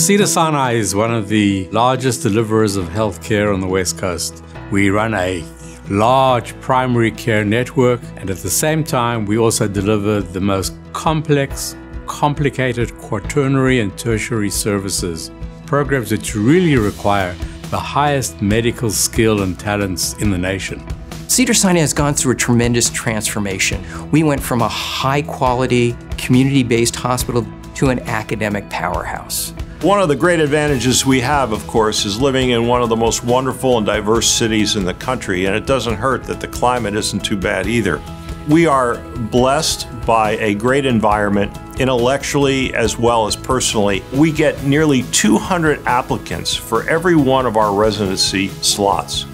Cedar Sinai is one of the largest deliverers of healthcare on the West Coast. We run a large primary care network, and at the same time, we also deliver the most complex, complicated quaternary and tertiary services, programs which really require the highest medical skill and talents in the nation. Cedar Sinai has gone through a tremendous transformation. We went from a high quality, community based hospital to an academic powerhouse. One of the great advantages we have, of course, is living in one of the most wonderful and diverse cities in the country, and it doesn't hurt that the climate isn't too bad either. We are blessed by a great environment, intellectually as well as personally. We get nearly 200 applicants for every one of our residency slots.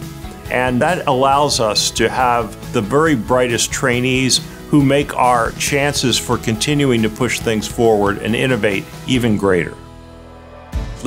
And that allows us to have the very brightest trainees who make our chances for continuing to push things forward and innovate even greater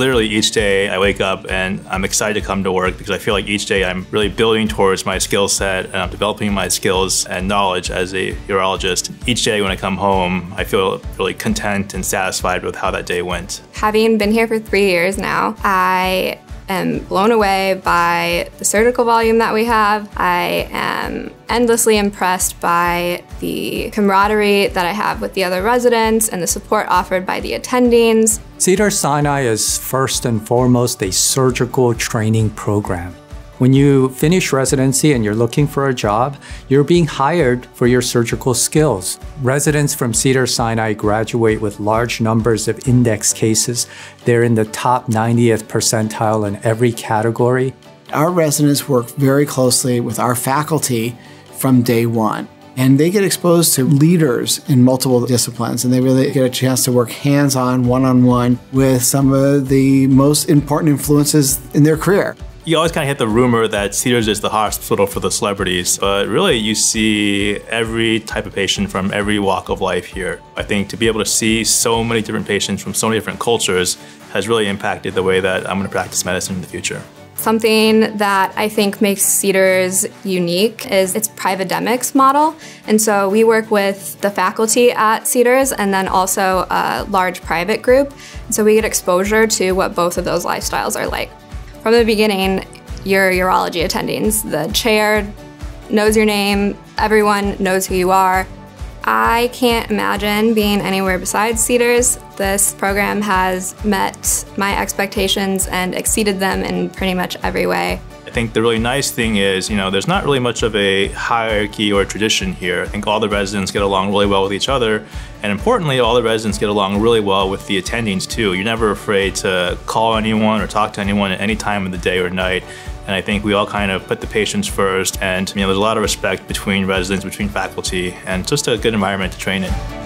literally each day I wake up and I'm excited to come to work because I feel like each day I'm really building towards my skill set and I'm developing my skills and knowledge as a urologist. Each day when I come home, I feel really content and satisfied with how that day went. Having been here for three years now, I am blown away by the surgical volume that we have. I am endlessly impressed by the camaraderie that I have with the other residents and the support offered by the attendings. Cedar Sinai is first and foremost a surgical training program. When you finish residency and you're looking for a job, you're being hired for your surgical skills. Residents from Cedar Sinai graduate with large numbers of index cases. They're in the top 90th percentile in every category. Our residents work very closely with our faculty from day one. And they get exposed to leaders in multiple disciplines, and they really get a chance to work hands on, one on one with some of the most important influences in their career you always kind of hit the rumor that Cedars is the hospital for the celebrities, but really you see every type of patient from every walk of life here. I think to be able to see so many different patients from so many different cultures has really impacted the way that I'm going to practice medicine in the future. Something that I think makes Cedars unique is its Prividemics model. And so we work with the faculty at Cedars and then also a large private group. So we get exposure to what both of those lifestyles are like. From the beginning, your urology attendings, the chair knows your name, everyone knows who you are. I can't imagine being anywhere besides Cedars. This program has met my expectations and exceeded them in pretty much every way. I think the really nice thing is, you know, there's not really much of a hierarchy or tradition here. I think all the residents get along really well with each other, and importantly, all the residents get along really well with the attendings too. You're never afraid to call anyone or talk to anyone at any time of the day or night. And I think we all kind of put the patients first, and you know, there's a lot of respect between residents, between faculty, and just a good environment to train in.